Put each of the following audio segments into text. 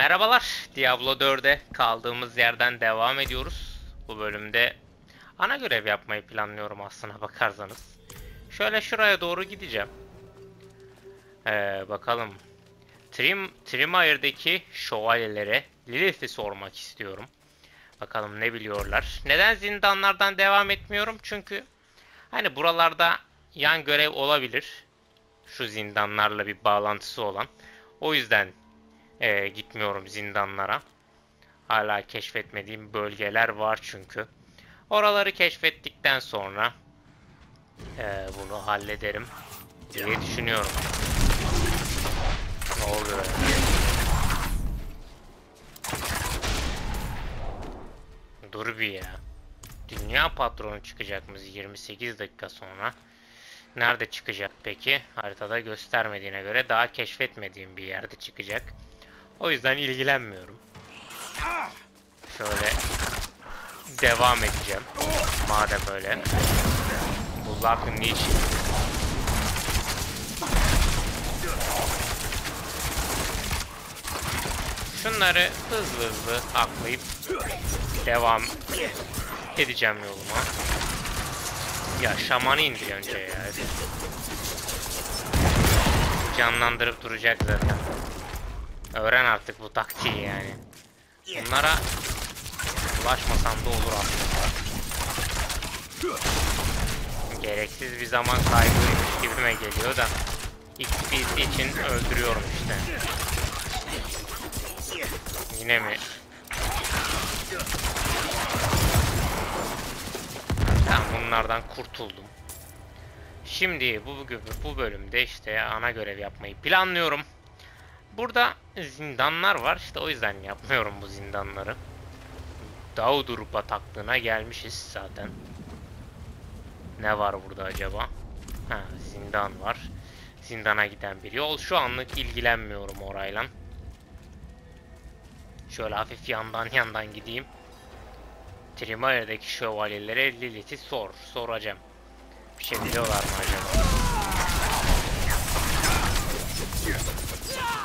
Merhabalar, Diablo 4'e kaldığımız yerden devam ediyoruz. Bu bölümde ana görev yapmayı planlıyorum aslına bakarsanız. Şöyle şuraya doğru gideceğim. Ee, bakalım. Trim, Trimire'deki şövalyelere Lilith'i sormak istiyorum. Bakalım ne biliyorlar. Neden zindanlardan devam etmiyorum? Çünkü hani buralarda yan görev olabilir. Şu zindanlarla bir bağlantısı olan. O yüzden ee, gitmiyorum zindanlara. Hala keşfetmediğim bölgeler var çünkü. Oraları keşfettikten sonra ee, bunu hallederim diye düşünüyorum. Ne oluyor? Dur bir ya. Dünya patronu çıkacakmış 28 dakika sonra. Nerede çıkacak peki? Haritada göstermediğine göre daha keşfetmediğim bir yerde çıkacak. O yüzden ilgilenmiyorum. Şöyle devam edeceğim. Madem öyle. Bu lakın niçin? Şunları hızlı hızlı aklayıp devam edeceğim yoluma. Ya şamanı indir önce ya. Canlandırıp duracak zaten. Öğren artık bu taktiği yani. Bunlara ulaşmasam da olur aslında. Gereksiz bir zaman kaybıymış gibime geliyor da XP'si için öldürüyorum işte. Yine mi? Tamam bunlardan kurtuldum. Şimdi bu, bu bölümde işte ana görev yapmayı planlıyorum. Burada zindanlar var işte o yüzden yapmıyorum bu zindanları. Daudur bataklığına gelmişiz zaten. Ne var burada acaba? Ha zindan var. Zindana giden bir yol. Şu anlık ilgilenmiyorum orayla. Şöyle hafif yandan yandan gideyim. Trimare'deki şövalyelere Lilith'i sor. Soracağım. Bir şey biliyorlar mı acaba?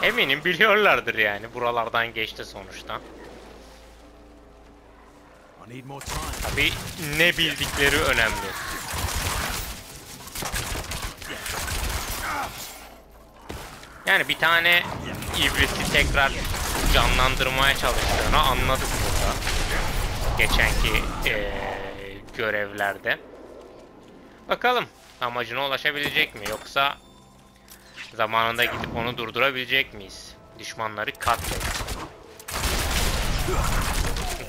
Eminim biliyorlardır yani. Buralardan geçti sonuçta. Tabi ne bildikleri önemli. Yani bir tane ibrisi tekrar canlandırmaya çalıştığını anladık burada. Geçenki eee, görevlerde. Bakalım amacına ulaşabilecek mi yoksa zamanında gidip onu durdurabilecek miyiz? Düşmanları katlet.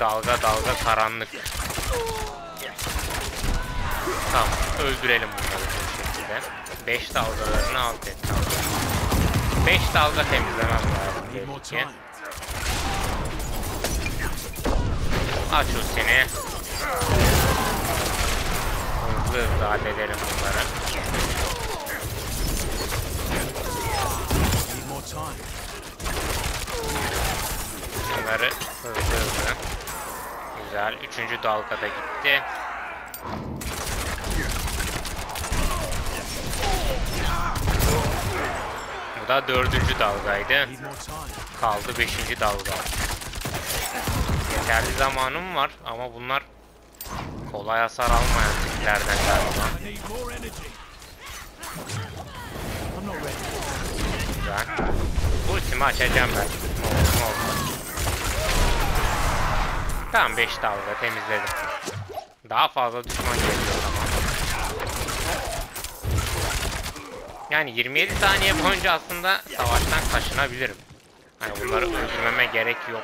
Dalga dalga karanlık. Tamam öldürelim bunları bu şekilde. 5 dalgalarını alt et. 5 dalga temizlemem lazım belki. Aç ultini. Hızlı hızlı halledelim bunları. Need more time. Bunları hızlı hızlı. Güzel. Üçüncü dalgada gitti. Bu da dördüncü dalgaydı. Kaldı beşinci dalga. Yeterli zamanım var ama bunlar kolay hasar almayan tiplerden galiba. I need more energy. I'm not ready. Güzel. Ultimi açacağım ben. Ne olur ne olmaz. Tamam 5 dalga temizledim. Daha fazla düşman geliyor ama. Yani 27 saniye boyunca aslında savaştan kaçınabilirim. Hani bunları öldürmeme gerek yok.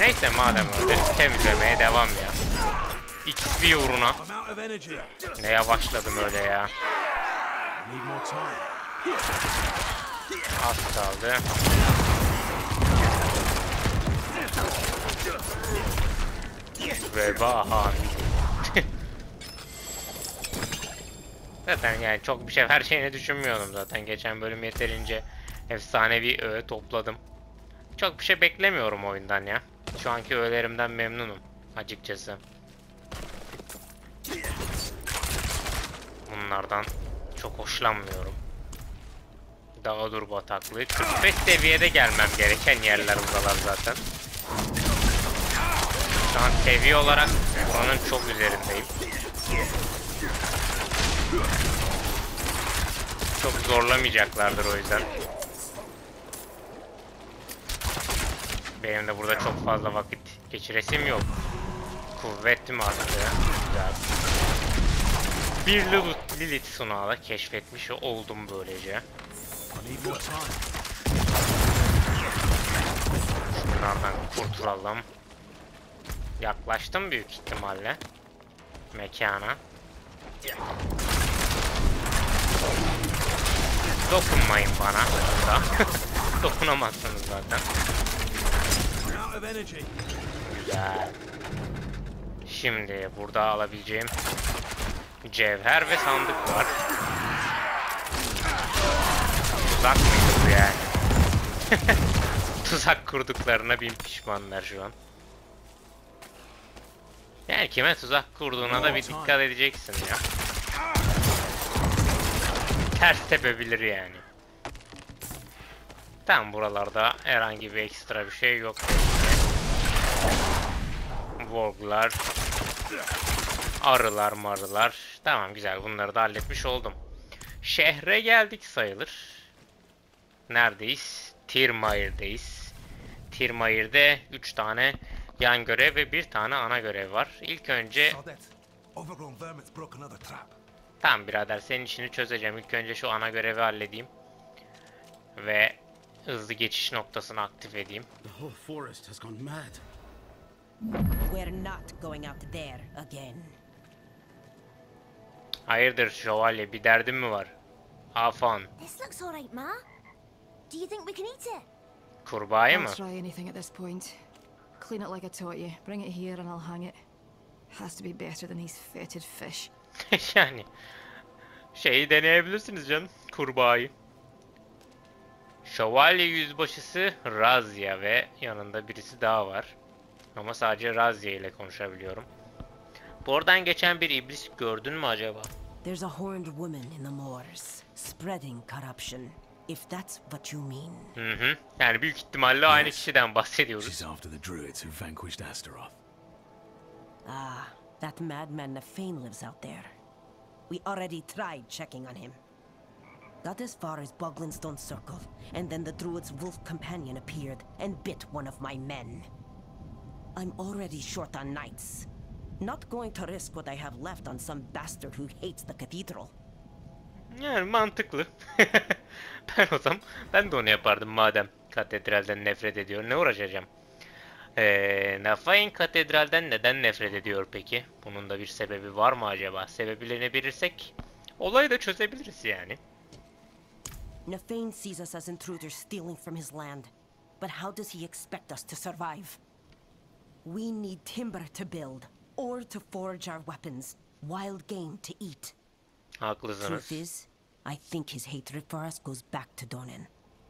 Neyse madem öyle temizlemeye devam ya. XP uğruna. Ne yavaşladım öyle ya. Az kaldı. Veba Zaten yani çok bir şey her şeyini düşünmüyordum zaten. Geçen bölüm yeterince efsanevi öğe topladım. Çok bir şey beklemiyorum oyundan ya. Şu anki öğelerimden memnunum açıkçası. Bunlardan çok hoşlanmıyorum. Dağdur bataklığı. 45 seviyede gelmem gereken yerler buralar zaten. Şu an seviye olarak buranın çok üzerindeyim. Çok zorlamayacaklardır o yüzden. Benim de burada çok fazla vakit geçiresim yok. Kuvvetim arttı. Güzel. Bir Lilith, sunağı keşfetmiş oldum böylece. Şunlardan kurtulalım. Yaklaştım büyük ihtimalle. Mekana. Dokunmayın bana. Dokunamazsınız zaten. Güzel. Şimdi burada alabileceğim cevher ve sandık var. Tuzak mıydı bu yani? Tuzak kurduklarına bin pişmanlar şu an. Yani kime tuzak kurduğuna da bir dikkat edeceksin ya. Ters tepebilir yani. Tam buralarda herhangi bir ekstra bir şey yok. Vorglar, arılar marılar. Tamam güzel bunları da halletmiş oldum. Şehre geldik sayılır. Neredeyiz? Tirmayır'dayız. Tirmayır'da 3 tane yan görev ve bir tane ana görev var. İlk önce. Tamam birader senin işini çözeceğim. İlk önce şu ana görevi halledeyim. Ve hızlı geçiş noktasını aktif edeyim. We're not going out there again. Hayırdır şövalye bir derdin mi var? Afan. This looks alright, Ma. Do you think we can eat it? Kurbağayı mı? Try anything at this point. Clean it like I taught you. Bring it here and I'll hang it. Has to be better than these fetid fish. yani şeyi deneyebilirsiniz canım. Kurbağayı. Şövalye yüzbaşısı Razya ve yanında birisi daha var. Ama sadece Razya ile konuşabiliyorum. Buradan geçen bir iblis gördün mü acaba? There's a horned woman in the moors, spreading corruption. If that's what you mean. Hı hı. Yani büyük ihtimalle aynı kişiden bahsediyoruz. She's after the druids who vanquished Astaroth. Ah, that madman Nafane lives out there. We already tried checking on him. Got as far as Boglinstone Circle, and then the druid's wolf companion appeared and bit one of my men. I'm already short on knights. Not going to risk what I have left on some bastard who hates the cathedral. Yani mantıklı. ben olsam ben de onu yapardım madem katedralden nefret ediyor. Ne uğraşacağım? Ee, Nafain katedralden neden nefret ediyor peki? Bunun da bir sebebi var mı acaba? Sebeplerini bilirsek olayı da çözebiliriz yani. Nafane sees us as intruders stealing from his land. But how does he expect us to survive? We need timber to build, or to forge our weapons, wild game to eat. Haklısınız. Truth is, I think his hatred for us goes back to Donan.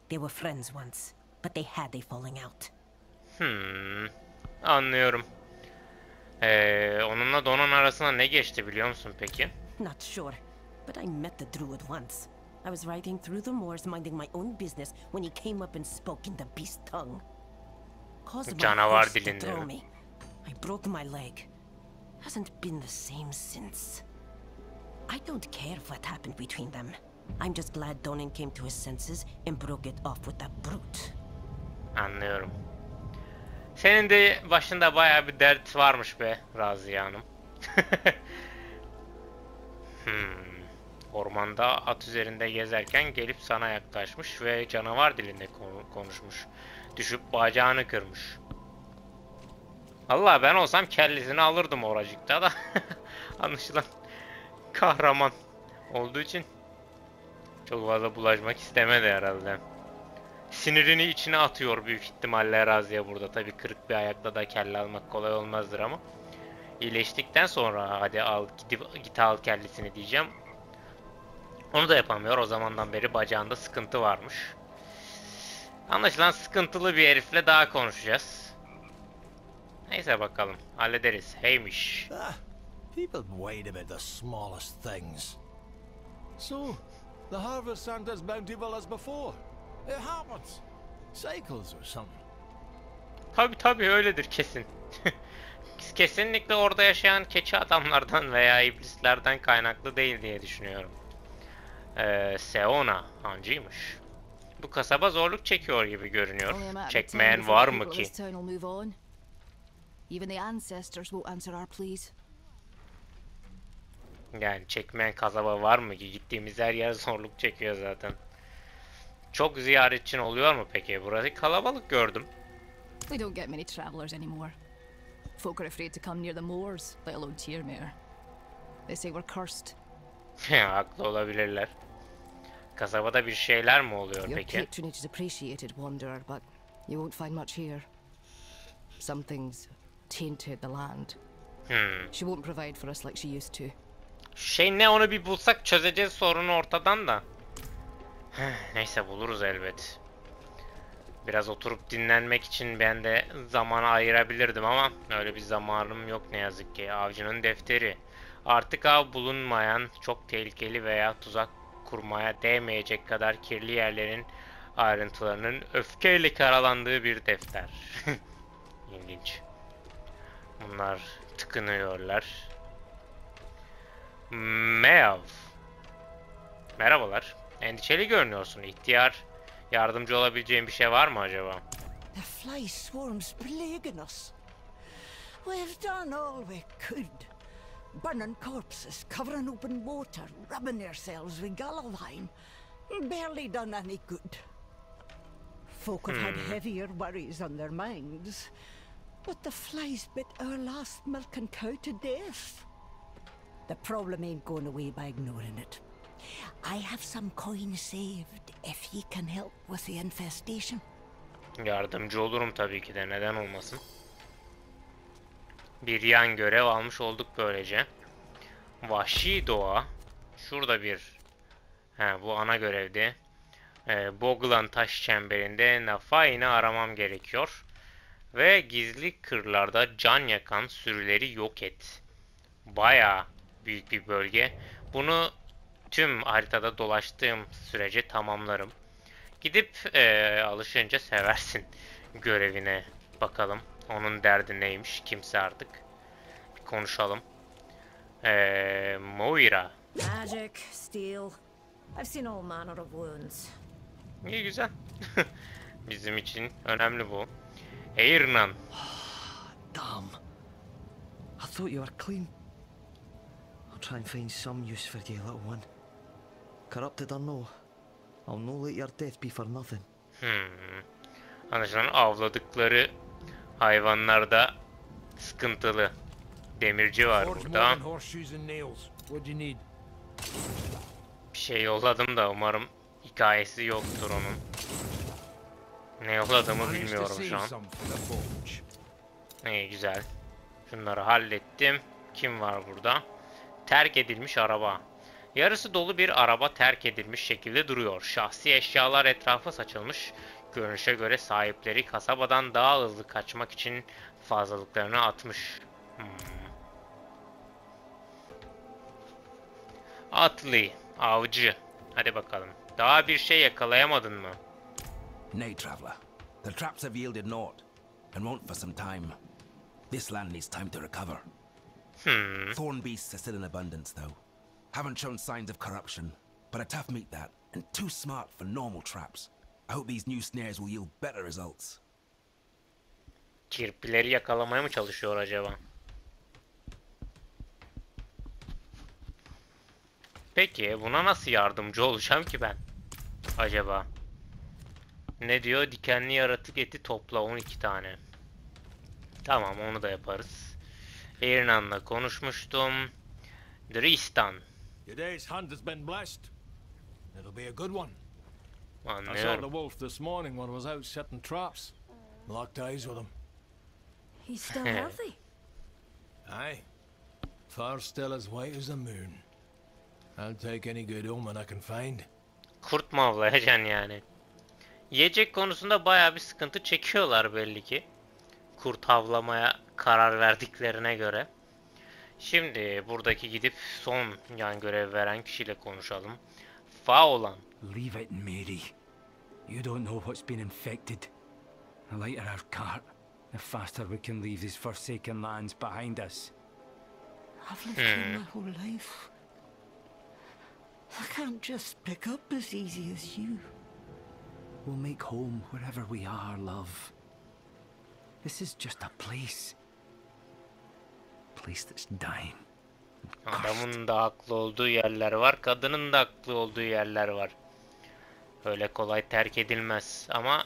They were friends once, but they had a falling out. Hmm, anlıyorum. Ee, onunla Donan arasında ne geçti biliyor musun peki? Not sure, but I met the druid once. I was riding through the moors minding my own business when he came up and spoke in the beast tongue. Caused my horse to dilinde throw mi? me. I broke my leg. Hasn't been the same since. I don't care what happened between them. I'm just glad Donan came to his senses and broke it off with that brute. Anlıyorum. Senin de başında bayağı bir dert varmış be Raziye Hanım. hmm. Ormanda at üzerinde gezerken gelip sana yaklaşmış ve canavar dilinde konu- konuşmuş. Düşüp bacağını kırmış. Allah ben olsam kellesini alırdım oracıkta da. Anlaşılan kahraman olduğu için çok fazla bulaşmak istemedi herhalde. Sinirini içine atıyor büyük ihtimalle Raziye burada. Tabi kırık bir ayakla da kelle almak kolay olmazdır ama. İyileştikten sonra hadi al gidip git al kellesini diyeceğim. Onu da yapamıyor. O zamandan beri bacağında sıkıntı varmış. Anlaşılan sıkıntılı bir herifle daha konuşacağız. Neyse bakalım. Hallederiz. Heymiş. Ah, people whine about the smallest things. So, The harvest aren't as bountiful as before. It happens. Cycles or something. Tabi tabi öyledir kesin. Kesinlikle orada yaşayan keçi adamlardan veya iblislerden kaynaklı değil diye düşünüyorum. Ee, Seona hancıymış. Bu kasaba zorluk çekiyor gibi görünüyor. Çekmeyen var mı ki? this town will move on. Even the ancestors won't answer our pleas. Yani çekmeyen kasaba var mı ki? Gittiğimiz her yer zorluk çekiyor zaten. Çok ziyaretçin oluyor mu peki? Burası kalabalık gördüm. We don't get many travelers anymore. Folk are afraid to come near the moors, let alone Tyrmere. They say we're cursed. Haklı olabilirler. Kasabada bir şeyler mi oluyor Your peki? patronage is appreciated, Wanderer, but you won't find much here. Something's tainted the land. Hmm. She won't provide for us like she used to. Şey ne onu bir bulsak çözeceğiz sorunu ortadan da. Neyse buluruz elbet. Biraz oturup dinlenmek için ben de zaman ayırabilirdim ama öyle bir zamanım yok ne yazık ki. Avcının defteri. Artık av bulunmayan, çok tehlikeli veya tuzak kurmaya değmeyecek kadar kirli yerlerin ayrıntılarının öfkeyle karalandığı bir defter. İlginç. Bunlar tıkınıyorlar. Meav. Merhabalar. Endişeli görünüyorsun. İhtiyar yardımcı olabileceğim bir şey var mı acaba? The fly swarm's plaguing us. We've done all we could. Burning corpses, covering open water, rubbing ourselves with galavine. Barely done any good. Folk have had heavier worries on their minds. But the flies bit our last milking cow to death. The problem ain't going away by ignoring it. I have some coin saved if ye can help with the infestation. Yardımcı olurum tabii ki de. Neden olmasın? Bir yan görev almış olduk böylece. Vahşi doğa. Şurada bir... He, bu ana görevdi. Ee, Boglan taş çemberinde Nafain'i aramam gerekiyor. Ve gizli kırlarda can yakan sürüleri yok et. Baya büyük bir bölge. Bunu tüm haritada dolaştığım sürece tamamlarım. Gidip eee, alışınca seversin görevine bakalım. Onun derdi neymiş kimse artık. Bir konuşalım. Eee Moira. Magic, steel. I've seen all manner of wounds. İyi güzel. Bizim için önemli bu. Eirnan. Damn. I thought you were clean. I'll try and find some use for you, little one. Corrupted or no, I'll no let your death be for nothing. Hmm. Anlaşılan avladıkları hayvanlarda sıkıntılı. Demirci var burada. than horseshoes and nails. What do you need? Bir şey yolladım da umarım hikayesi yoktur onun. Ne to bilmiyorum şu an. İyi güzel. Şunları hallettim. Kim var burada? Terk edilmiş araba. Yarısı dolu bir araba terk edilmiş şekilde duruyor. Şahsi eşyalar etrafa saçılmış. Görünüşe göre sahipleri kasabadan daha hızlı kaçmak için fazlalıklarını atmış. Hmm. Atlı, avcı. Hadi bakalım. Daha bir şey yakalayamadın mı? Nay, traveller. The traps have yielded naught, and won't for some time. This land needs time to recover. Hmm. Thorn beasts are still in abundance, though. Haven't shown signs of corruption, but a tough meat that, and too smart for normal traps. I hope these new snares will yield better results. Kirpileri yakalamaya mı çalışıyor acaba? Peki buna nasıl yardımcı olacağım ki ben? Acaba? Ne diyor? Dikenli yaratık eti topla 12 tane. Tamam onu da yaparız. Erinan'la konuşmuştum. Dristan. Your day's hunt has been blessed. It'll be a good one. I saw the Anlıyorum. wolf this morning when I was out setting traps. Locked eyes with him. He's still healthy. Aye. Far still as white as the moon. I'll take any good omen I can find. Kurt mu avlayacaksın yani? Yiyecek konusunda bayağı bir sıkıntı çekiyorlar belli ki. Kurt avlamaya karar verdiklerine göre. Şimdi buradaki gidip son yan görev veren kişiyle konuşalım. şifa olan. Leave it, Mary. You don't know what's been infected. The lighter our cart, the faster we can leave these forsaken lands behind us. I've lived here my whole life. I can't just pick up as easy as you. We'll make home wherever we are, love. This is just a place. place that's dying. Adamın da haklı olduğu yerler var, kadının da haklı olduğu yerler var. Öyle kolay terk edilmez ama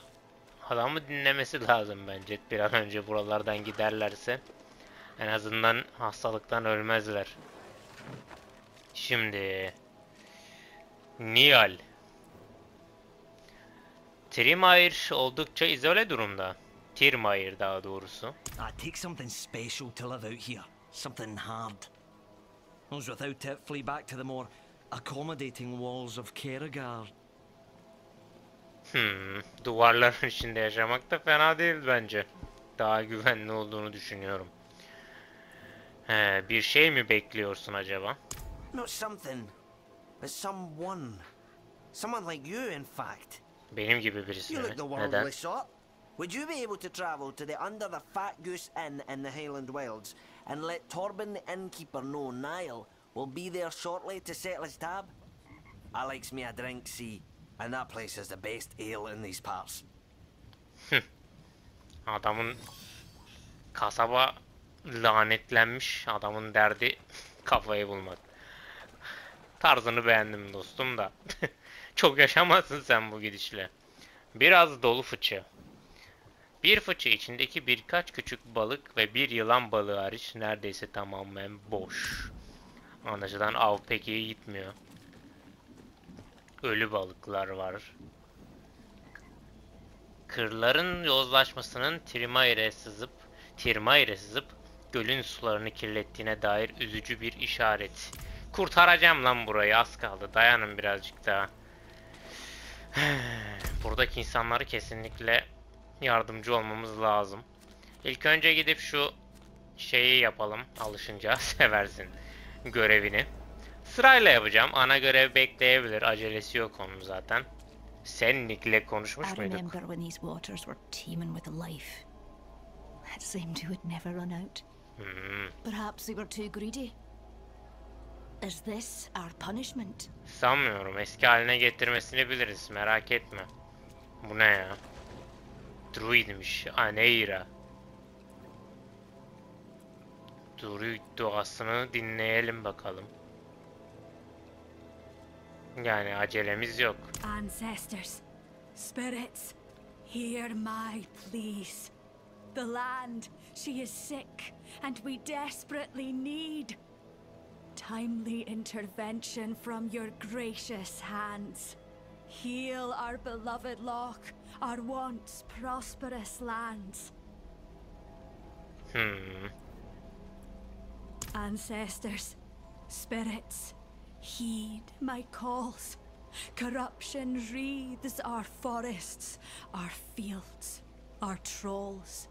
adamı dinlemesi lazım bence. Bir an önce buralardan giderlerse en azından hastalıktan ölmezler. Şimdi Nial Trimire oldukça izole durumda. Tirmire daha doğrusu. I take something special to live out here. Something hard. Those without it flee back to the more accommodating walls of Kerrigar. Hmm, duvarların içinde yaşamak da fena değil bence. Daha güvenli olduğunu düşünüyorum. He, bir şey mi bekliyorsun acaba? Not something, but someone. Someone like you, in fact. Benim gibi birisi mi? Neden? Would you be able to travel to the under the Fat Goose Inn in the Highland Wilds and let Torben the innkeeper know Niall will be there shortly to settle his tab? I likes me a drink, see, and that place has the best ale in these parts. Adamın kasaba lanetlenmiş. Adamın derdi kafayı bulmak. Tarzını beğendim dostum da. Çok yaşamazsın sen bu gidişle. Biraz dolu fıçı. Bir fıçı içindeki birkaç küçük balık ve bir yılan balığı hariç neredeyse tamamen boş. Anlaşılan av pek iyi gitmiyor. Ölü balıklar var. Kırların yozlaşmasının Tirmaire sızıp, Tirmaire sızıp gölün sularını kirlettiğine dair üzücü bir işaret. Kurtaracağım lan burayı az kaldı. Dayanın birazcık daha. Buradaki insanlara kesinlikle yardımcı olmamız lazım. İlk önce gidip şu şeyi yapalım. Alışınca seversin görevini. Sırayla yapacağım. Ana görev bekleyebilir. Acelesi yok onun zaten. Sen Nick'le konuşmuş muyduk? Hmm. Perhaps we were too greedy. Is this our punishment? Sanmıyorum. Eski haline getirmesini biliriz. Merak etme. Bu ne ya? Druidmiş. Aneira. Druid duasını dinleyelim bakalım. Yani acelemiz yok. Ancestors, spirits, hear my pleas. The land, she is sick, and we desperately need timely intervention from your gracious hands. Heal our beloved Loch, our once prosperous lands. Hmm. Ancestors, spirits, heed my calls. Corruption wreathes our forests, our fields, our trolls.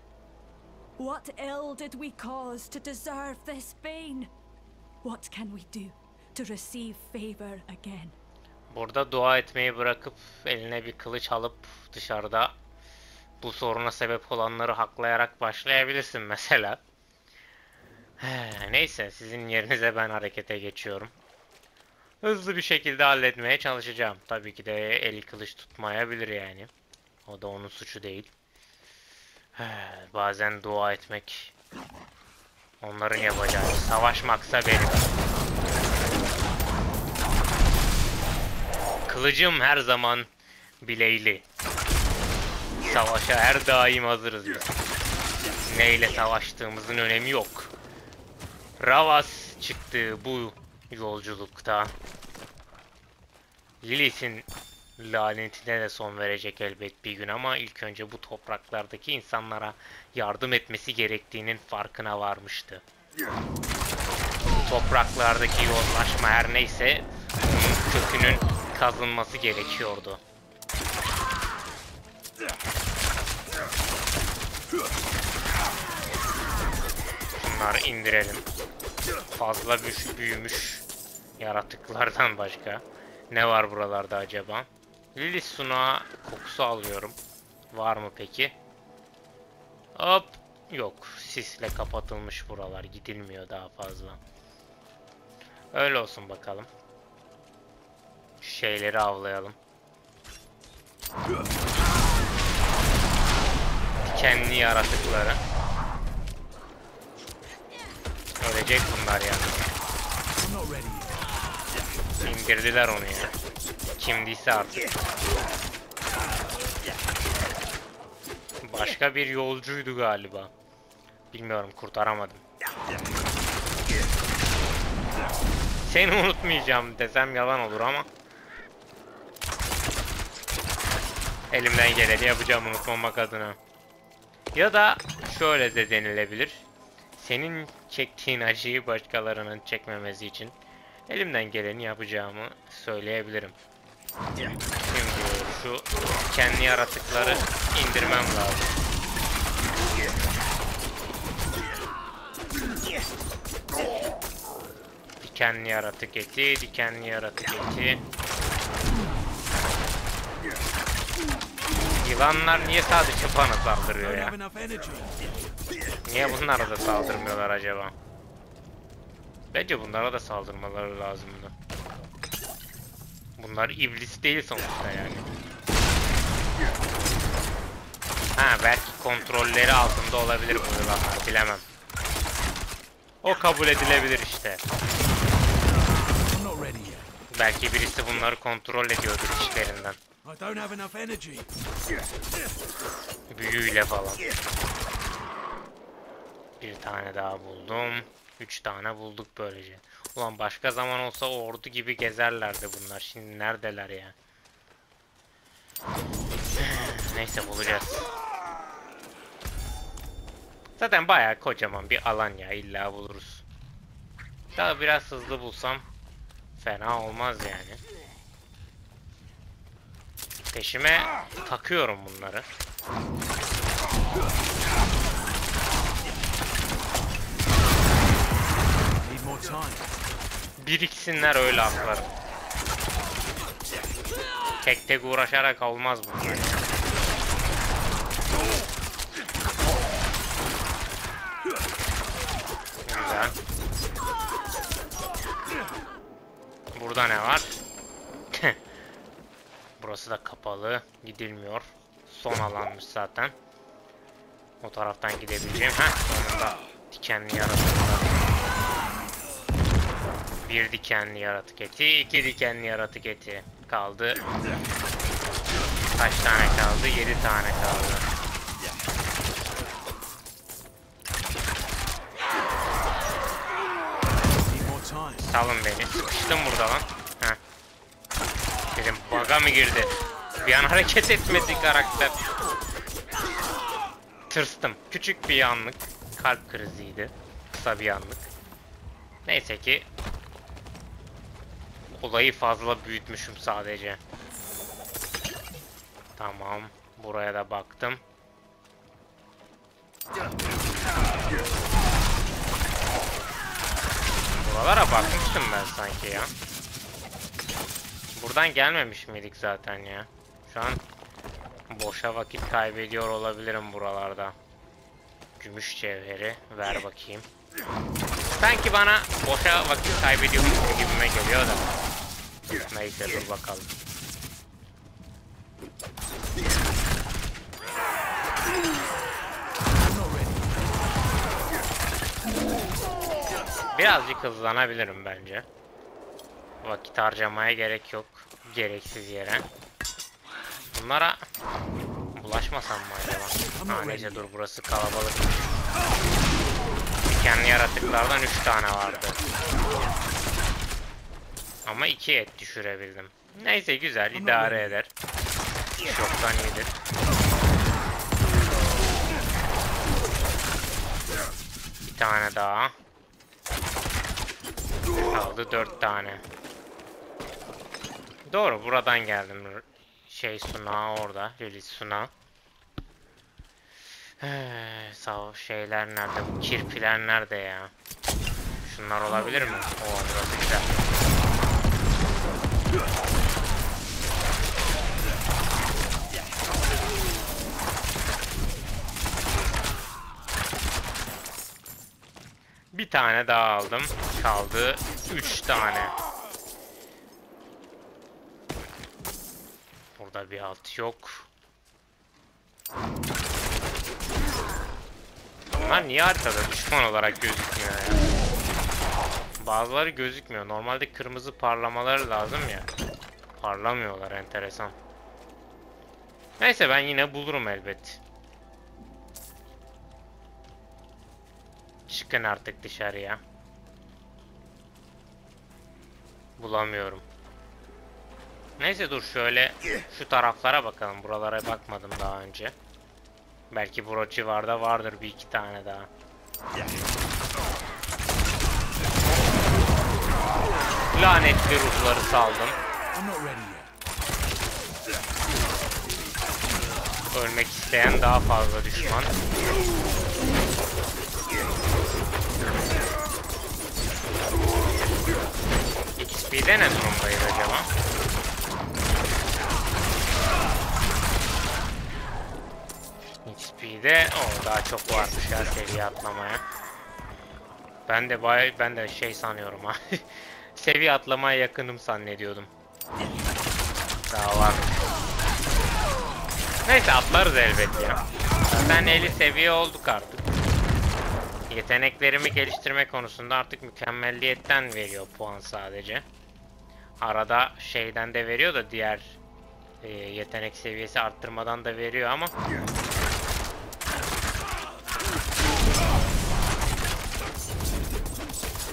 What ill did we cause to deserve this bane? What can we do to receive favor again? Burada dua etmeyi bırakıp eline bir kılıç alıp dışarıda bu soruna sebep olanları haklayarak başlayabilirsin mesela. Neyse sizin yerinize ben harekete geçiyorum. Hızlı bir şekilde halletmeye çalışacağım. Tabii ki de eli kılıç tutmayabilir yani. O da onun suçu değil. Bazen dua etmek onların yapacağı. Savaşmaksa benim. Kılıcım her zaman bileyli. Savaşa her daim hazırız biz. Neyle savaştığımızın önemi yok. Ravas çıktı bu yolculukta. Lilith'in lanetine de son verecek elbet bir gün ama ilk önce bu topraklardaki insanlara yardım etmesi gerektiğinin farkına varmıştı. Topraklardaki yozlaşma her neyse kökünün kazınması gerekiyordu. Bunları indirelim. Fazla büyümüş yaratıklardan başka Ne var buralarda acaba? Lili sunağı kokusu alıyorum. Var mı peki? Hop. Yok. Sisle kapatılmış buralar. Gidilmiyor daha fazla. Öyle olsun bakalım. Şu şeyleri avlayalım. Dikenli yaratıkları. Ölecek bunlar yani. I'm not ready yet. İndirdiler onu ya. Kimdiyse artık. Başka bir yolcuydu galiba. Bilmiyorum kurtaramadım. Seni unutmayacağım desem yalan olur ama. Elimden geleni yapacağım unutmamak adına. Ya da şöyle de denilebilir. Senin çektiğin acıyı başkalarının çekmemesi için elimden geleni yapacağımı söyleyebilirim. Şimdi şu kendi yaratıkları indirmem lazım. Dikenli yaratık eti, dikenli yaratık eti. Yılanlar niye sadece bana saldırıyor ya? Niye bunlara da saldırmıyorlar acaba? Bence bunlara da saldırmaları lazımdı. Bunlar iblis değil sonuçta yani. Ha belki kontrolleri altında olabilir bu yılanlar bilemem. O kabul edilebilir işte. Belki birisi bunları kontrol ediyordur içlerinden. Büyüyle falan. Bir tane daha buldum. Üç tane bulduk böylece. Ulan başka zaman olsa ordu gibi gezerlerdi bunlar. Şimdi neredeler ya? Neyse bulacağız. Zaten bayağı kocaman bir alan ya illa buluruz. Daha biraz hızlı bulsam fena olmaz yani. Peşime takıyorum bunları. Need more time. Biriksinler öyle atlarım. Tek tek uğraşarak olmaz bunlar. Güzel. Burada ne var? Burası da kapalı. Gidilmiyor. Son alanmış zaten. O taraftan gidebileceğim. Heh sonunda dikenli yaratıklar. Bir dikenli yaratık eti, iki dikenli yaratık eti kaldı. Kaç tane kaldı? Yedi tane kaldı. Salın beni. Sıkıştım burada lan. Heh. Dedim baga mı girdi? Bir an hareket etmedi karakter. Tırstım. Küçük bir anlık. Kalp kriziydi. Kısa bir anlık. Neyse ki olayı fazla büyütmüşüm sadece. Tamam. Buraya da baktım. Buralara bakmıştım ben sanki ya. Buradan gelmemiş miydik zaten ya? Şu an boşa vakit kaybediyor olabilirim buralarda. Gümüş cevheri ver bakayım. Sanki bana boşa vakit kaybediyormuş gibime geliyor da. Neyse dur bakalım. Birazcık hızlanabilirim bence. Vakit harcamaya gerek yok. Gereksiz yere. Bunlara bulaşmasam mı acaba? Ha neyse dur burası kalabalık. Dikenli yaratıklardan 3 tane vardı. Ama 2 et düşürebildim. Neyse güzel idare eder. Çoktan iyidir. Bir tane daha. Kaldı 4 tane. Doğru buradan geldim. Şey sunağı orada. Lili sunağı. Ee, sağ ol. Şeyler nerede? Bu kirpiler nerede ya? Şunlar olabilir mi? Oo burası güzel. Bir tane daha aldım. Kaldı 3 tane. Burada bir alt yok. Bunlar niye haritada düşman olarak gözükmüyor ya? Bazıları gözükmüyor. Normalde kırmızı parlamaları lazım ya. Parlamıyorlar enteresan. Neyse ben yine bulurum elbet. Çıkın artık dışarıya. Bulamıyorum. Neyse dur şöyle şu taraflara bakalım. Buralara bakmadım daha önce. Belki bura civarda vardır bir iki tane daha. Lanetli ruhları saldım. Ölmek isteyen daha fazla düşman. XP'de ne durumdayız acaba? XP'de o daha çok varmış ya seviye atlamaya. Ben de bay ben de şey sanıyorum ha. seviye atlamaya yakınım zannediyordum. Daha var. Neyse atlarız elbet ya. Zaten 50 seviye olduk artık. Yeteneklerimi geliştirme konusunda artık mükemmelliyetten veriyor puan sadece. Arada şeyden de veriyor da diğer e, yetenek seviyesi arttırmadan da veriyor ama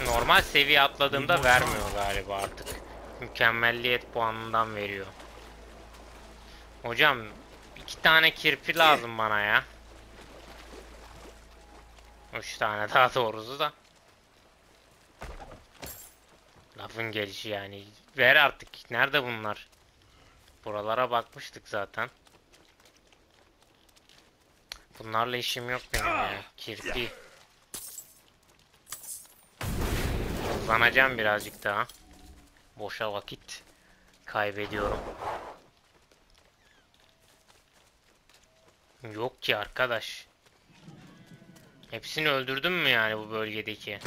normal seviye atladığımda vermiyor galiba artık. Mükemmelliyet puanından veriyor. Hocam iki tane kirpi lazım bana ya. Üç tane daha doğrusu da. Lafın gelişi yani. Ver artık. Nerede bunlar? Buralara bakmıştık zaten. Bunlarla işim yok benim ya. Kirpi. Hızlanacağım birazcık daha. Boşa vakit kaybediyorum. Yok ki arkadaş. Hepsini öldürdün mü yani bu bölgedeki?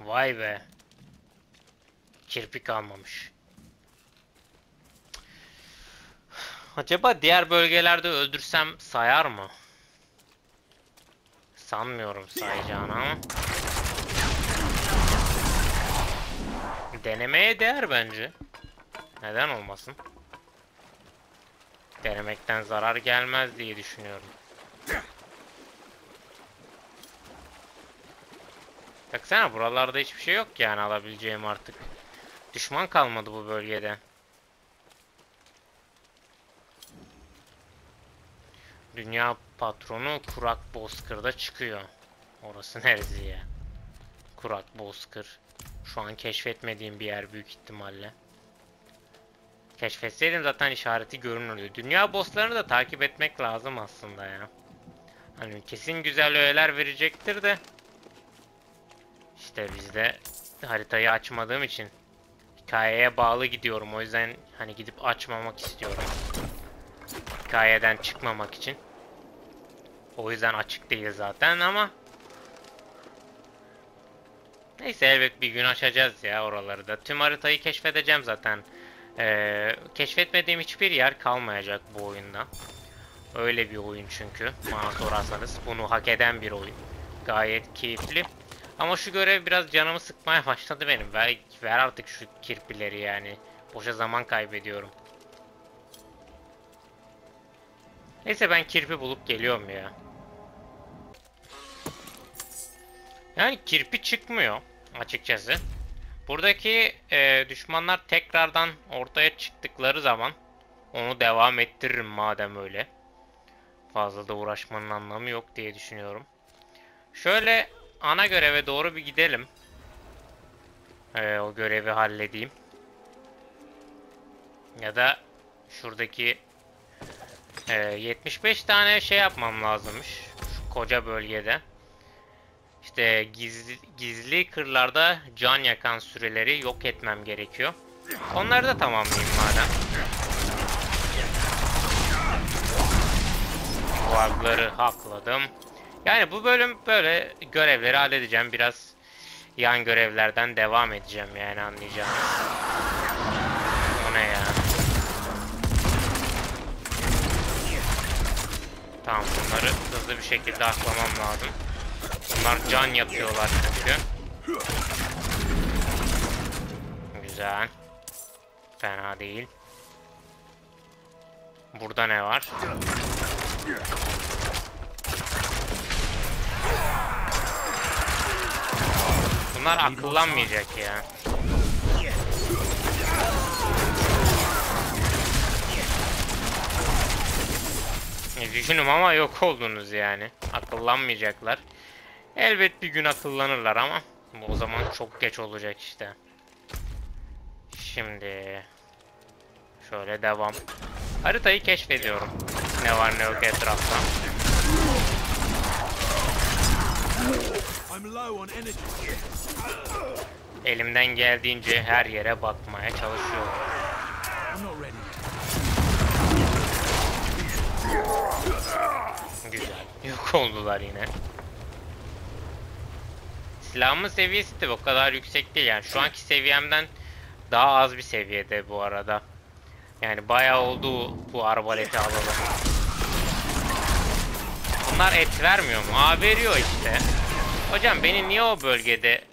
Vay be. Kirpi kalmamış. Acaba diğer bölgelerde öldürsem sayar mı? Sanmıyorum sayacağını ama. Denemeye değer bence. Neden olmasın? Denemekten zarar gelmez diye düşünüyorum. Baksana buralarda hiçbir şey yok yani alabileceğim artık. Düşman kalmadı bu bölgede. Dünya patronu Kurak Bozkır'da çıkıyor. Orası neresi ya? Kurak Bozkır. Şu an keşfetmediğim bir yer büyük ihtimalle. Keşfetseydim zaten işareti görünürdü. Dünya bosslarını da takip etmek lazım aslında ya. Hani kesin güzel öğeler verecektir de. İşte bizde haritayı açmadığım için hikayeye bağlı gidiyorum. O yüzden hani gidip açmamak istiyorum. Hikayeden çıkmamak için. O yüzden açık değil zaten ama Neyse elbet bir gün açacağız ya oraları da. Tüm haritayı keşfedeceğim zaten. Ee, keşfetmediğim hiçbir yer kalmayacak bu oyunda. Öyle bir oyun çünkü. Bana sorarsanız bunu hak eden bir oyun. Gayet keyifli. Ama şu görev biraz canımı sıkmaya başladı benim. Ver, ver artık şu kirpileri yani. Boşa zaman kaybediyorum. Neyse ben kirpi bulup geliyorum ya. Yani kirpi çıkmıyor açıkçası. Buradaki e, düşmanlar tekrardan ortaya çıktıkları zaman onu devam ettiririm madem öyle. Fazla da uğraşmanın anlamı yok diye düşünüyorum. Şöyle ana göreve doğru bir gidelim. E, o görevi halledeyim. Ya da şuradaki e, 75 tane şey yapmam lazımmış. Şu koca bölgede. İşte gizli, gizli kırlarda can yakan süreleri yok etmem gerekiyor. Onları da tamamlayayım madem. Vargları hakladım. Yani bu bölüm böyle görevleri halledeceğim. Biraz yan görevlerden devam edeceğim yani anlayacağınız. O ne ya? Tamam bunları hızlı bir şekilde aklamam lazım. Bunlar can yapıyorlar çünkü. Güzel. Fena değil. Burada ne var? Bunlar akıllanmayacak ya. Düşünüm ama yok oldunuz yani. Akıllanmayacaklar. Elbet bir gün akıllanırlar ama o zaman çok geç olacak işte. Şimdi şöyle devam. Haritayı keşfediyorum. Ne var ne yok etrafta. Elimden geldiğince her yere bakmaya çalışıyorum. Güzel. Yok oldular yine. Silahımın seviyesi de o kadar yüksek değil yani. Şu anki seviyemden daha az bir seviyede bu arada. Yani bayağı oldu bu arbaleti alalım. Bunlar et vermiyor mu? Aa veriyor işte. Hocam beni niye o bölgede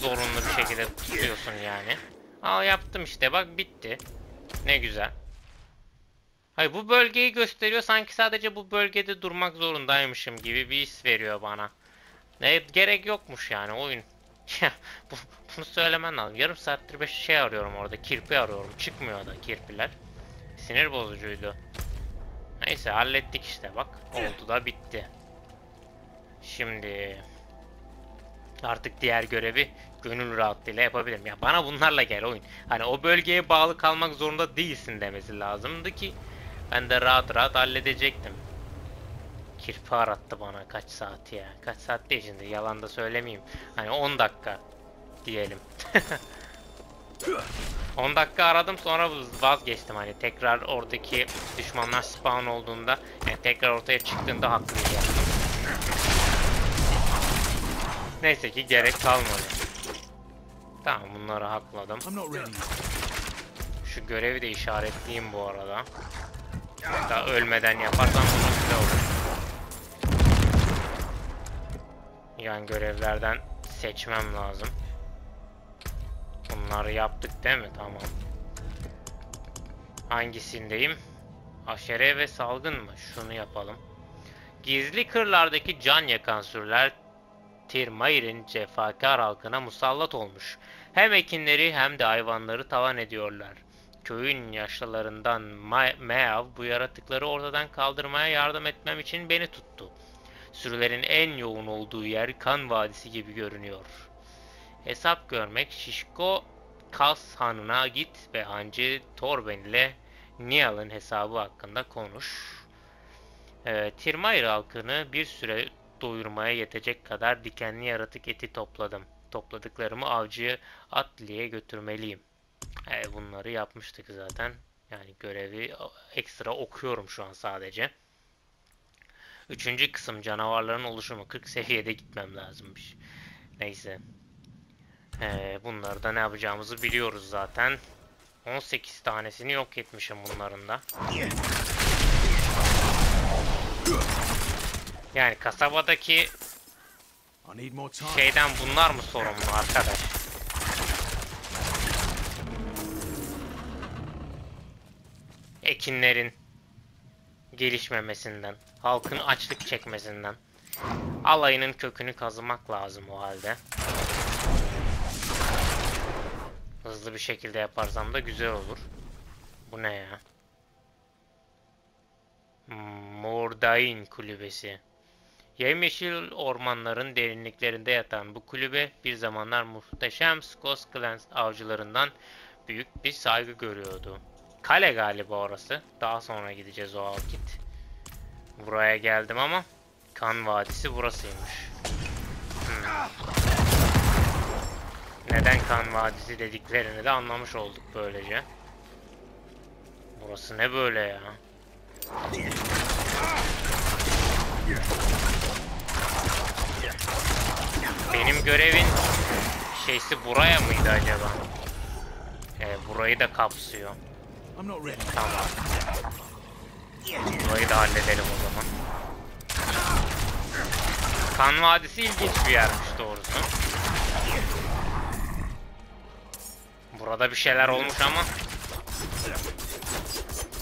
zorunlu bir şekilde tutuyorsun yani? Al yaptım işte bak bitti. Ne güzel. Hayır bu bölgeyi gösteriyor sanki sadece bu bölgede durmak zorundaymışım gibi bir his veriyor bana. Ne gerek yokmuş yani oyun. bu, bunu söylemen lazım. Yarım saattir bir şey arıyorum orada. Kirpi arıyorum. Çıkmıyor da kirpiler. Sinir bozucuydu. Neyse hallettik işte bak. Oldu da bitti. Şimdi artık diğer görevi gönül rahatlığıyla yapabilirim. Ya bana bunlarla gel oyun. Hani o bölgeye bağlı kalmak zorunda değilsin demesi lazımdı ki ben de rahat rahat halledecektim. Kirpi arattı bana kaç saat ya. Kaç saat değil şimdi yalan da söylemeyeyim. Hani 10 dakika diyelim. 10 dakika aradım sonra vazgeçtim hani tekrar oradaki düşmanlar spawn olduğunda yani tekrar ortaya çıktığında haklayacaktım. Neyse ki gerek kalmadı. Tamam bunları hakladım. Şu görevi de işaretleyeyim bu arada. Hatta ölmeden yaparsam bunu güzel olur. Yan görevlerden seçmem lazım. Bunları yaptık değil mi? Tamam. Hangisindeyim? Aşere ve salgın mı? Şunu yapalım. Gizli kırlardaki can yakan sürüler Tirmair'in cefakar halkına musallat olmuş. Hem ekinleri hem de hayvanları tavan ediyorlar. Köyün yaşlılarından Meav bu yaratıkları ortadan kaldırmaya yardım etmem için beni tuttu. Sürülerin en yoğun olduğu yer kan vadisi gibi görünüyor. Hesap görmek Şişko Kas Hanı'na git ve Hancı Torben ile Nial'ın hesabı hakkında konuş. Ee, Tirmayr halkını bir süre doyurmaya yetecek kadar dikenli yaratık eti topladım. Topladıklarımı avcı Atli'ye götürmeliyim. E, bunları yapmıştık zaten. Yani görevi ekstra okuyorum şu an sadece. Üçüncü kısım canavarların oluşumu. 40 seviyede gitmem lazımmış. Neyse. Ee, bunları da ne yapacağımızı biliyoruz zaten. 18 tanesini yok etmişim bunların da. Yani kasabadaki şeyden bunlar mı sorumlu arkadaş? Ekinlerin gelişmemesinden, halkın açlık çekmesinden. Alayının kökünü kazımak lazım o halde. Hızlı bir şekilde yaparsam da güzel olur. Bu ne ya? Mordain kulübesi. Yemyeşil ormanların derinliklerinde yatan bu kulübe bir zamanlar muhteşem Skos Clans avcılarından büyük bir saygı görüyordu. Kale galiba orası. Daha sonra gideceğiz o vakit. Buraya geldim ama Kan Vadisi burasıymış. Hmm. neden kan vadisi dediklerini de anlamış olduk böylece. Burası ne böyle ya? Benim görevin şeysi buraya mıydı acaba? Ee, burayı da kapsıyor. Tamam. Burayı da halledelim o zaman. Kan Vadisi ilginç bir yermiş doğrusu. Burada bir şeyler olmuş ama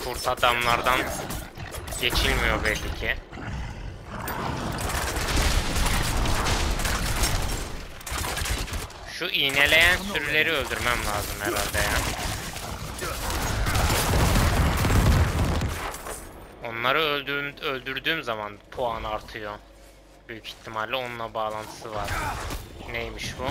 kurt adamlardan geçilmiyor belli ki. Şu iğneleyen sürüleri öldürmem lazım herhalde ya. Onları öldürdüğüm, öldürdüğüm zaman puan artıyor. Büyük ihtimalle onunla bağlantısı var. Neymiş bu?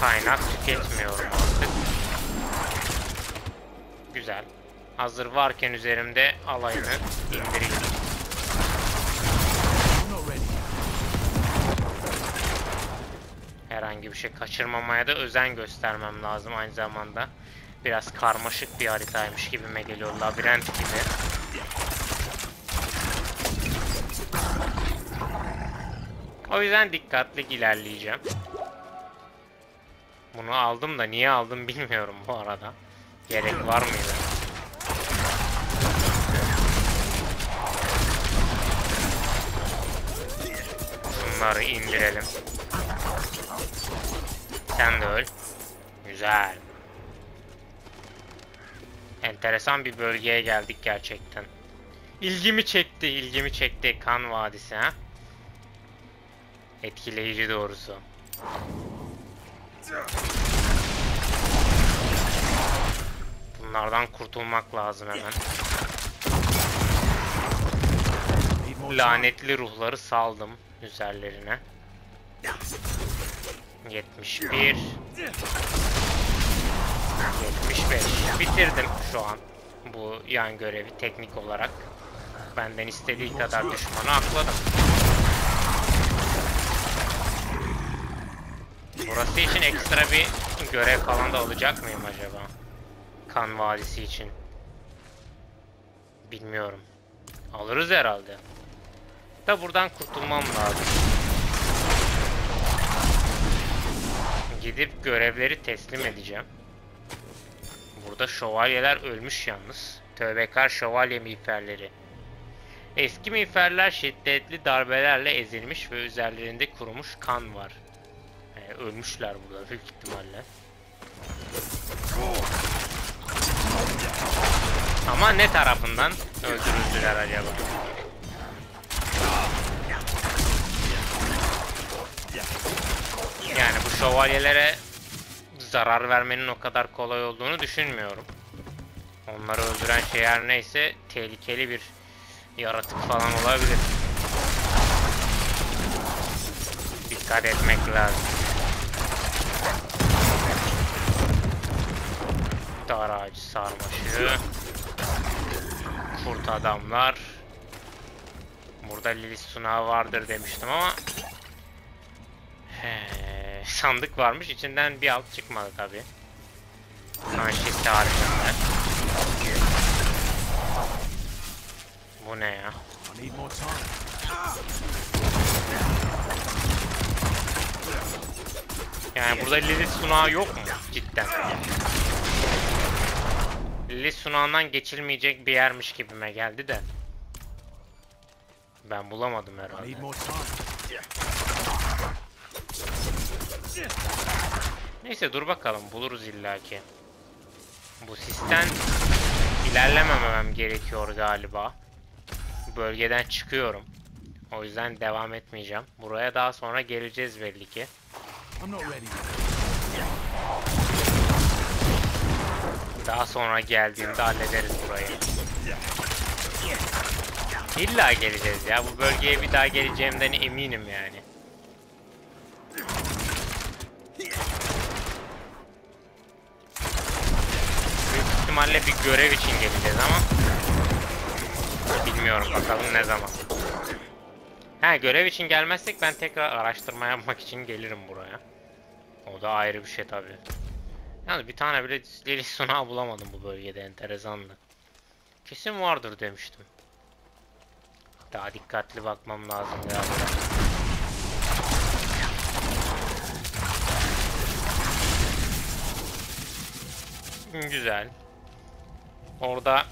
Kaynak tüketmiyorum artık. Güzel. Hazır varken üzerimde alayını indireyim. Herhangi bir şey kaçırmamaya da özen göstermem lazım aynı zamanda. Biraz karmaşık bir haritaymış gibime geliyor. Labirent gibi. O yüzden dikkatli ilerleyeceğim. Bunu aldım da niye aldım bilmiyorum bu arada. Gerek var mıydı? Bunları indirelim. Sen de öl. Güzel. Enteresan bir bölgeye geldik gerçekten. İlgimi çekti, ilgimi çekti Kan Vadisi ha. Etkileyici doğrusu. Bunlardan kurtulmak lazım hemen. Lanetli ruhları saldım üzerlerine. 71 75 bitirdim şu an bu yan görevi teknik olarak. Benden istediği kadar düşmanı akladım burası için ekstra bir görev falan da alacak mıyım acaba? Kan vadisi için. Bilmiyorum. Alırız herhalde. Da buradan kurtulmam lazım Gidip görevleri teslim edeceğim. Burada şövalyeler ölmüş yalnız. Tövbekar şövalye miğferleri. Eski miğferler şiddetli darbelerle ezilmiş ve üzerlerinde kurumuş kan var. Yani ölmüşler burada büyük ihtimalle. Ama ne tarafından öldürüldüler acaba? Yani bu şövalyelere zarar vermenin o kadar kolay olduğunu düşünmüyorum. Onları öldüren şey her neyse tehlikeli bir yaratık falan olabilir. Dikkat etmek lazım. Dar ağacı sarmaşı. Kurt adamlar. Burada Lilith sunağı vardır demiştim ama Sandık varmış. içinden bir alt çıkmadı tabi. Franşiz haricinde. Bu ne ya? Yani burada Lilith sunağı yok mu? Cidden. Lilith sunağından geçilmeyecek bir yermiş gibime geldi de. Ben bulamadım herhalde. Neyse dur bakalım buluruz illaki. Bu sistem ilerlememem gerekiyor galiba. Bölgeden çıkıyorum. O yüzden devam etmeyeceğim. Buraya daha sonra geleceğiz belli ki. Daha sonra geldiğimde hallederiz burayı. İlla geleceğiz ya. Bu bölgeye bir daha geleceğimden eminim yani. İhtimalle bir görev için geleceğiz ama bilmiyorum bakalım ne zaman. Ha görev için gelmezsek ben tekrar araştırma yapmak için gelirim buraya. O da ayrı bir şey tabii. Yani bir tane bile Lily sunağı bulamadım bu bölgede enteresandı. Kesin vardır demiştim. Daha dikkatli bakmam lazım galiba. Güzel. Orada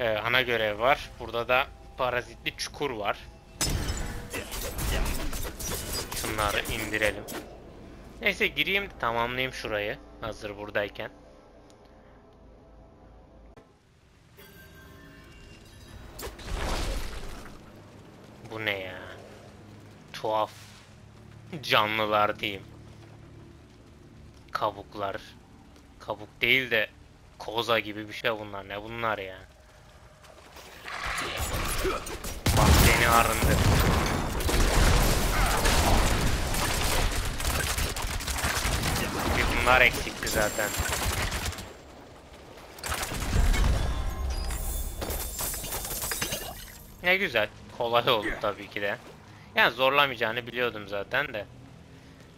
e, ana görev var. Burada da parazitli çukur var. Şunları indirelim. Neyse gireyim tamamlayayım şurayı. Hazır buradayken. Bu ne ya? Tuhaf canlılar diyeyim. Kabuklar. Kabuk değil de koza gibi bir şey bunlar. Ne bunlar ya? Bak seni arındı. Bir bunlar eksikti zaten. Ne güzel. Kolay oldu tabii ki de. Yani zorlamayacağını biliyordum zaten de.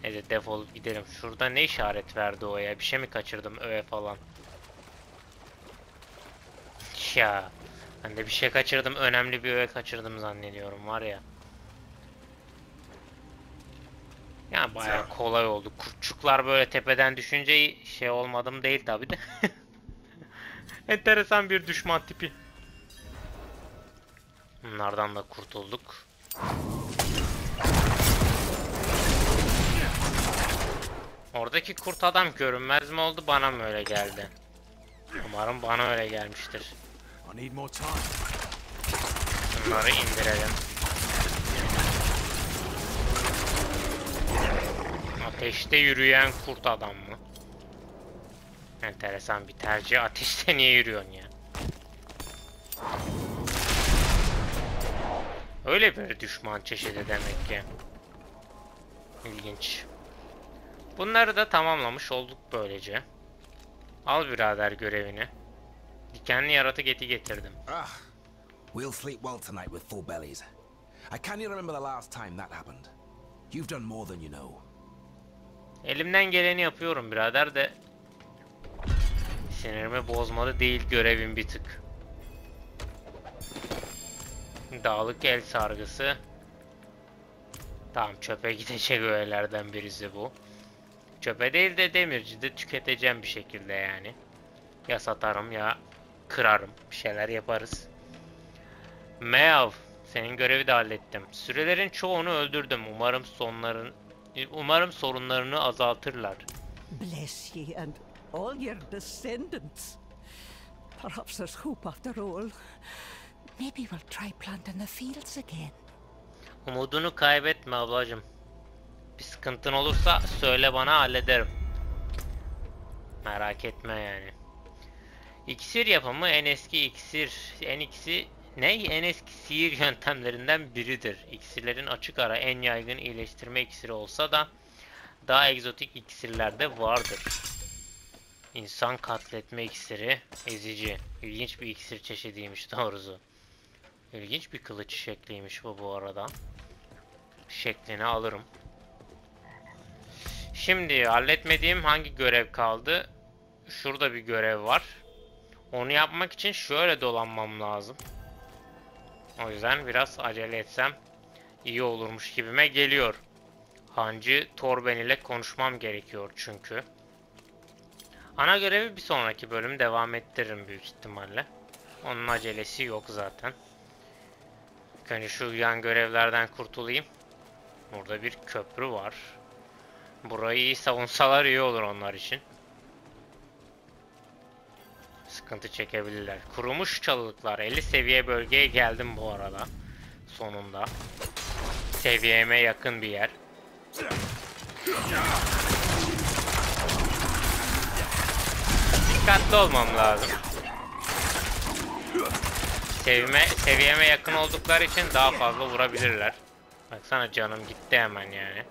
Neyse defolup gidelim. Şurada ne işaret verdi o ya? Bir şey mi kaçırdım öve falan? Ya. Ben de bir şey kaçırdım. Önemli bir öve kaçırdım zannediyorum var ya. Ya bayağı kolay oldu. Kurtçuklar böyle tepeden düşünce şey olmadım değil tabi de. Enteresan bir düşman tipi. Bunlardan da kurtulduk. Oradaki kurt adam görünmez mi oldu bana mı öyle geldi? Umarım bana öyle gelmiştir. Bunları indirelim. Ateşte yürüyen kurt adam mı? Enteresan bir tercih. Ateşte niye yürüyorsun ya? Öyle bir düşman çeşidi demek ki. İlginç. Bunları da tamamlamış olduk böylece. Al birader görevini. Dikenli yaratık eti getirdim. Ah, we'll sleep well tonight with full bellies. I can't even remember the last time that happened. You've done more than you know. Elimden geleni yapıyorum birader de sinirimi bozmadı değil görevim bir tık. Dağlık el sargısı. Tamam çöpe gidecek öğelerden birisi bu. Çöpe değil de demircide tüketeceğim bir şekilde yani. Ya satarım ya kırarım. Bir şeyler yaparız. Meav. Senin görevi de hallettim. Sürelerin çoğunu öldürdüm. Umarım sonların umarım sorunlarını azaltırlar. Bless ye and all your descendants. Perhaps there's hope after all. Maybe we'll try planting the fields again. Umudunu kaybetme ablacım. Bir sıkıntın olursa söyle bana hallederim. Merak etme yani. İksir yapımı en eski iksir, en eksi ne? En eski sihir yöntemlerinden biridir. İksirlerin açık ara en yaygın iyileştirme iksiri olsa da daha egzotik iksirler de vardır. İnsan katletme iksiri, ezici. İlginç bir iksir çeşidiymiş doğrusu. İlginç bir kılıç şekliymiş bu bu arada. Şeklini alırım. Şimdi halletmediğim hangi görev kaldı? Şurada bir görev var. Onu yapmak için şöyle dolanmam lazım. O yüzden biraz acele etsem iyi olurmuş gibime geliyor. Hancı Torben ile konuşmam gerekiyor çünkü. Ana görevi bir sonraki bölüm devam ettiririm büyük ihtimalle. Onun acelesi yok zaten. İlk önce şu yan görevlerden kurtulayım. Burada bir köprü var. Burayı iyi savunsalar iyi olur onlar için. Sıkıntı çekebilirler. Kurumuş çalılıklar. 50 seviye bölgeye geldim bu arada. Sonunda. Seviyeme yakın bir yer. Dikkatli olmam lazım. Sevime, seviyeme yakın oldukları için daha fazla vurabilirler. Baksana canım gitti hemen yani.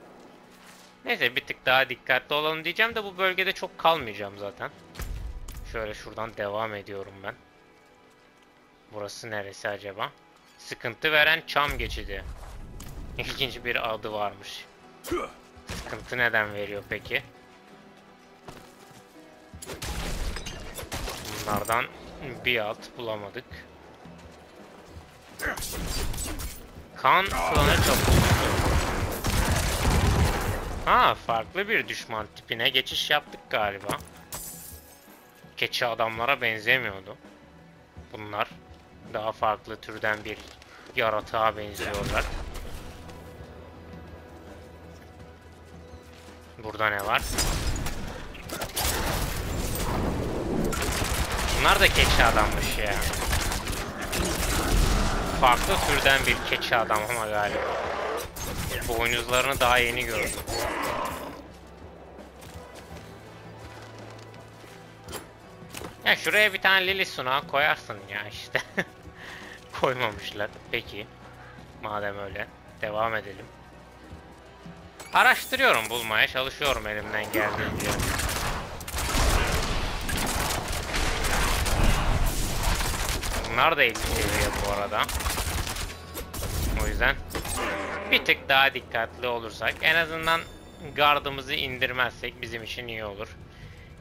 Neyse bir tık daha dikkatli olalım diyeceğim de bu bölgede çok kalmayacağım zaten. Şöyle şuradan devam ediyorum ben. Burası neresi acaba? Sıkıntı veren çam geçidi. İlginç bir adı varmış. Sıkıntı neden veriyor peki? Bunlardan bir alt bulamadık. Kan klanı çabuk. Ha farklı bir düşman tipine geçiş yaptık galiba. Keçi adamlara benzemiyordu. Bunlar daha farklı türden bir yaratığa benziyorlar. Burada ne var? Bunlar da keçi adammış ya. Farklı türden bir keçi adam ama galiba. Boynuzlarını daha yeni gördüm. Ya şuraya bir tane lili sunağı koyarsın ya işte. Koymamışlar. Peki. Madem öyle. Devam edelim. Araştırıyorum bulmaya çalışıyorum elimden geldiğince. Bunlar da 50 seviye bu arada. O yüzden bir tık daha dikkatli olursak en azından gardımızı indirmezsek bizim için iyi olur.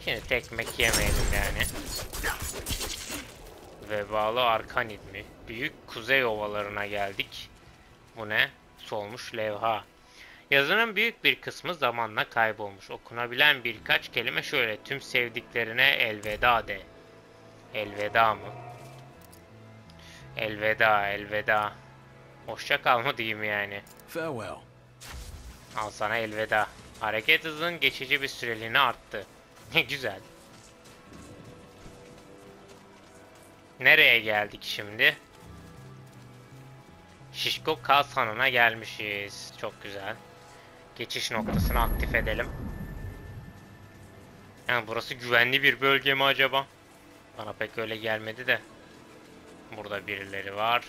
Şimdi tekmek yemeyelim yani. Vebalı Arkanid mi? Büyük Kuzey Ovalarına geldik. Bu ne? Solmuş levha. Yazının büyük bir kısmı zamanla kaybolmuş. Okunabilen birkaç kelime şöyle. Tüm sevdiklerine elveda de. Elveda mı? Elveda, elveda. Hoşça kal mı diyeyim yani? Farewell. Al sana elveda. Hareket hızın geçici bir süreliğine arttı. Ne güzel. Nereye geldik şimdi? Şişko Kas Hanı'na gelmişiz. Çok güzel. Geçiş noktasını aktif edelim. Yani burası güvenli bir bölge mi acaba? Bana pek öyle gelmedi de. Burada birileri var.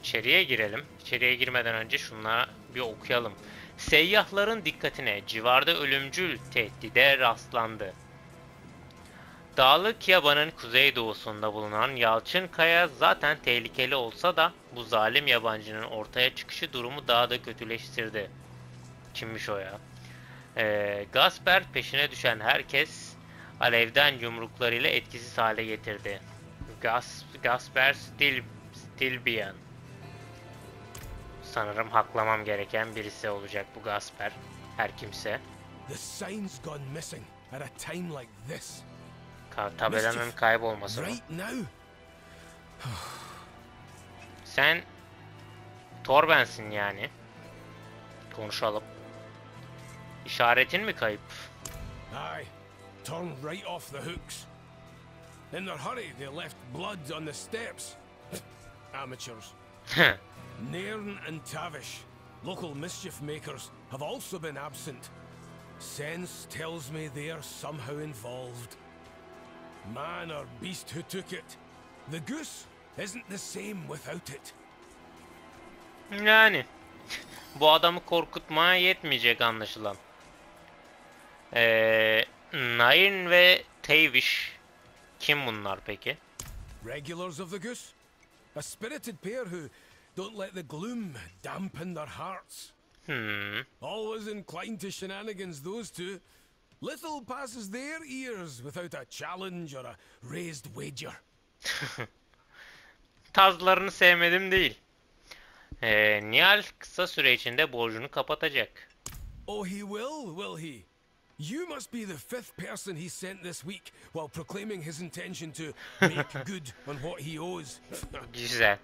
İçeriye girelim. İçeriye girmeden önce şunlara bir okuyalım. Seyyahların dikkatine civarda ölümcül tehdide rastlandı. Dağlık yabanın kuzeydoğusunda bulunan Yalçın Kaya zaten tehlikeli olsa da bu zalim yabancının ortaya çıkışı durumu daha da kötüleştirdi. Kimmiş o ya? Ee, Gasper peşine düşen herkes alevden yumruklarıyla etkisiz hale getirdi. Gas, Gasper Stil, Stilbian. Sanırım haklamam gereken birisi olacak bu Gasper. Her kimse. The sign's gone missing at a time like this. Tabelanın kaybolması mı? Sen Torben'sin yani. Konuşalım. İşaretin mi kayıp? Aye. Turn right off the hooks. In their hurry, they left blood on the steps. Amateurs. Nairn and Tavish, local mischief makers, have also been absent. Sense tells me they are somehow involved. Man or beast who took it, the goose isn't the same without it. Yani. Bu adamı korkutmaya yetmeyecek anlaşılan. Ee, Nain ve Tavish. Kim bunlar peki? Regulars of the goose? A spirited pair who don't let the gloom dampen their hearts. Hmm. Always inclined to shenanigans, those two. Little passes their ears without a challenge or a raised wager. Tazlarını sevmedim değil. Ee, kısa süre içinde borcunu kapatacak. Oh, he will, will he? You must be the fifth person he sent this week while proclaiming his intention to make good on what he owes. Güzel.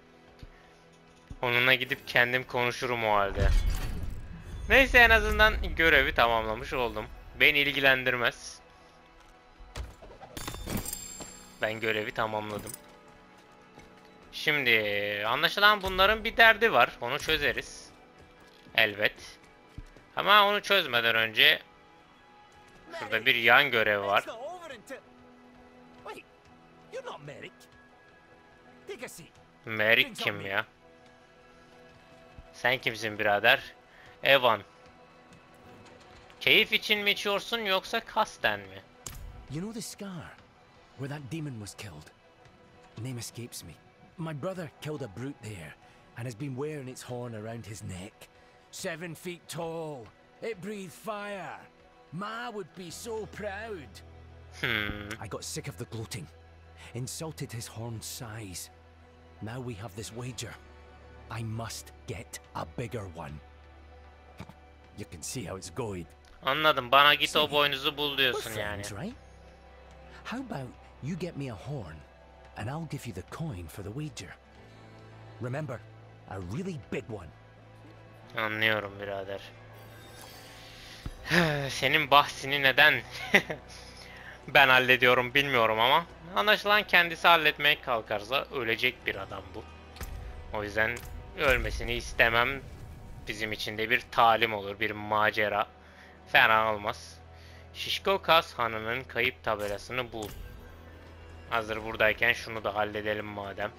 Onunla gidip kendim konuşurum o halde. Neyse en azından görevi tamamlamış oldum. Beni ilgilendirmez. Ben görevi tamamladım. Şimdi anlaşılan bunların bir derdi var. Onu çözeriz. Elbet. Ama onu çözmeden önce şurada bir yan görev var. Merrick kim ya? Sen kimsin birader? Evan. Keyif için mi içiyorsun yoksa kasten mi? You know the scar where that demon was killed? Name escapes me. my brother killed a brute there and has been wearing its horn around his neck. Seven feet tall. It breathed fire. Ma would be so proud. Hmm. I got sick of the gloating. Insulted his horn's size. Now we have this wager. I must get a bigger one. You can see how it's going. Anladım. Bana git o boynuzu bul diyorsun yani. right? How about you get me a horn, and I'll give you the coin for the wager. Remember, a really big one. Anlıyorum birader. Senin bahsini neden ben hallediyorum bilmiyorum ama anlaşılan kendisi halletmeye kalkarsa ölecek bir adam bu. O yüzden ölmesini istemem. Bizim için de bir talim olur, bir macera. Fena olmaz. Şişko Kas Hanı'nın kayıp tabelasını bul. Hazır buradayken şunu da halledelim madem.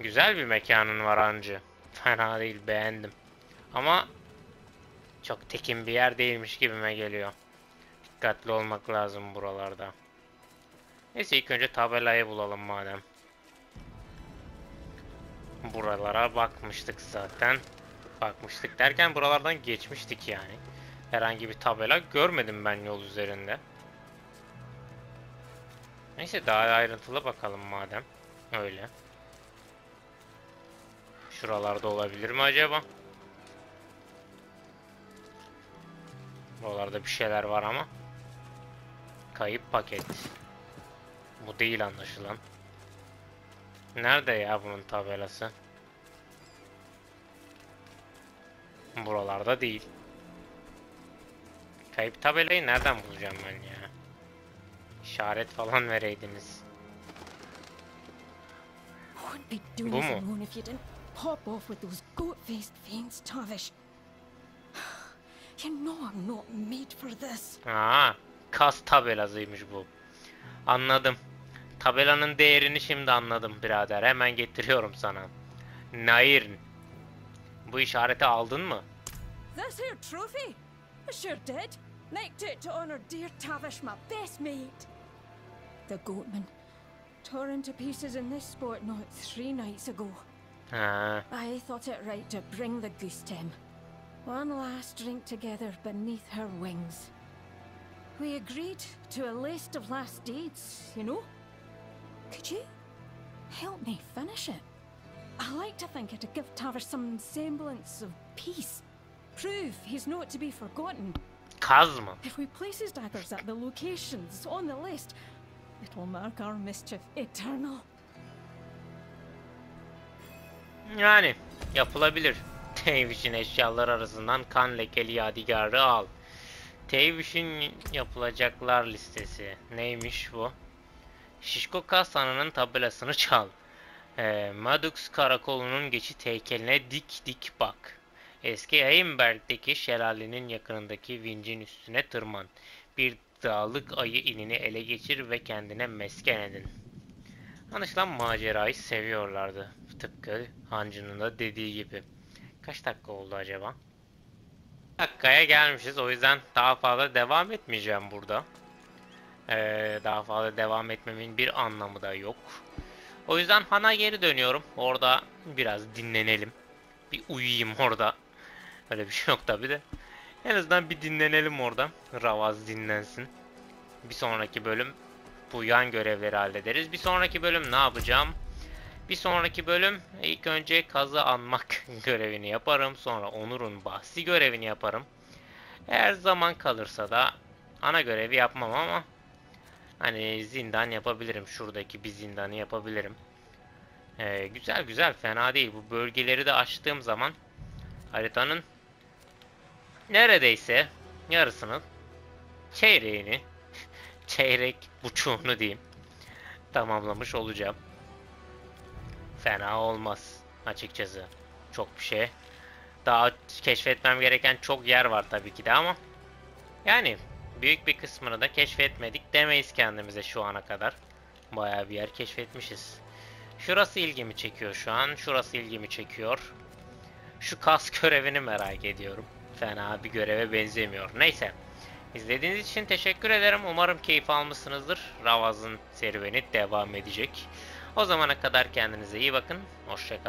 Güzel bir mekanın var ancı. Fena değil beğendim. Ama çok tekin bir yer değilmiş gibime geliyor. Dikkatli olmak lazım buralarda. Neyse ilk önce tabelayı bulalım madem. Buralara bakmıştık zaten. Bakmıştık derken buralardan geçmiştik yani. Herhangi bir tabela görmedim ben yol üzerinde. Neyse daha ayrıntılı bakalım madem. Öyle. Şuralarda olabilir mi acaba? Buralarda bir şeyler var ama. Kayıp paket. Bu değil anlaşılan. Nerede ya bunun tabelası? Buralarda değil. Kayıp tabelayı nereden bulacağım ben ya? İşaret falan vereydiniz. Bu mu? pop off with those goat-faced fiends, Tavish. You know I'm not made for this. Aa, kas tabelasıymış bu. Anladım. Tabelanın değerini şimdi anladım birader. Hemen getiriyorum sana. Nairn. Bu işareti aldın mı? This here trophy? I sure did. Nicked it to honor dear Tavish, my best mate. The goatman. Tore into pieces in this spot not three nights ago. Ha, I thought it right to bring the goose to him. One last drink together beneath her wings. We agreed to a list of last deeds, you know? Could you help me finish it? I like to think it'd give Tavish some semblance of peace. Prove he's not to be forgotten. kaz mı? If we place his daggers at the locations on the list, it'll mark our mischief eternal. Yani yapılabilir. Teyviş'in eşyalar arasından kan lekeli yadigarı al. Teyviş'in yapılacaklar listesi. Neymiş bu? Şişko Kastanı'nın tabelasını çal. Ee, Madux karakolunun geçit heykeline dik dik bak. Eski Heimberg'deki şelalenin yakınındaki vincin üstüne tırman. Bir dağlık ayı inini ele geçir ve kendine mesken edin. Anlaşılan macerayı seviyorlardı. Tıpkı Hancı'nın da dediği gibi. Kaç dakika oldu acaba? Dakikaya gelmişiz. O yüzden daha fazla devam etmeyeceğim burada. Ee, daha fazla devam etmemin bir anlamı da yok. O yüzden Han'a geri dönüyorum. Orada biraz dinlenelim. Bir uyuyayım orada. Öyle bir şey yok tabi de. En azından bir dinlenelim orada. Ravaz dinlensin. Bir sonraki bölüm bu yan görevleri hallederiz. Bir sonraki bölüm ne yapacağım? Bir sonraki bölüm ilk önce kazı anmak görevini yaparım. Sonra Onur'un bahsi görevini yaparım. Eğer zaman kalırsa da ana görevi yapmam ama hani zindan yapabilirim. Şuradaki bir zindanı yapabilirim. Ee, güzel güzel fena değil. Bu bölgeleri de açtığım zaman haritanın neredeyse yarısını çeyreğini çeyrek buçuğunu diyeyim tamamlamış olacağım. Fena olmaz açıkçası. Çok bir şey. Daha keşfetmem gereken çok yer var tabii ki de ama yani büyük bir kısmını da keşfetmedik demeyiz kendimize şu ana kadar. Bayağı bir yer keşfetmişiz. Şurası ilgimi çekiyor şu an. Şurası ilgimi çekiyor. Şu kas görevini merak ediyorum. Fena bir göreve benzemiyor. Neyse. İzlediğiniz için teşekkür ederim. Umarım keyif almışsınızdır. Ravaz'ın serüveni devam edecek. O zamana kadar kendinize iyi bakın. Hoşçakalın.